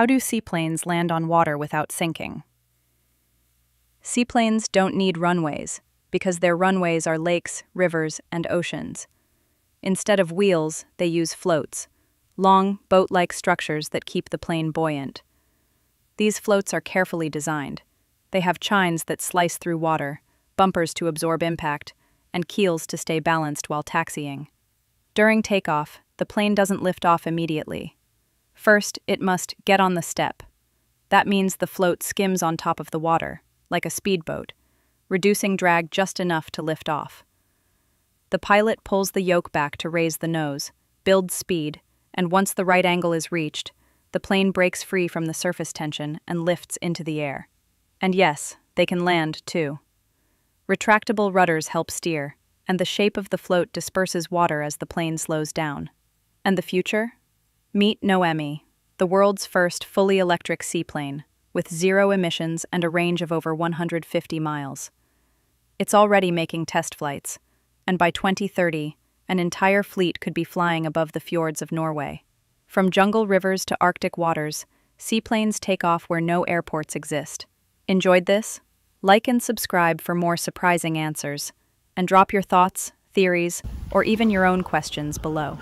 How do seaplanes land on water without sinking? Seaplanes don't need runways because their runways are lakes, rivers, and oceans. Instead of wheels, they use floats, long, boat like structures that keep the plane buoyant. These floats are carefully designed. They have chines that slice through water, bumpers to absorb impact, and keels to stay balanced while taxiing. During takeoff, the plane doesn't lift off immediately. First, it must get on the step. That means the float skims on top of the water, like a speedboat, reducing drag just enough to lift off. The pilot pulls the yoke back to raise the nose, builds speed, and once the right angle is reached, the plane breaks free from the surface tension and lifts into the air. And yes, they can land, too. Retractable rudders help steer, and the shape of the float disperses water as the plane slows down. And the future? Meet Noemi, the world's first fully electric seaplane, with zero emissions and a range of over 150 miles. It's already making test flights, and by 2030, an entire fleet could be flying above the fjords of Norway. From jungle rivers to Arctic waters, seaplanes take off where no airports exist. Enjoyed this? Like and subscribe for more surprising answers, and drop your thoughts, theories, or even your own questions below.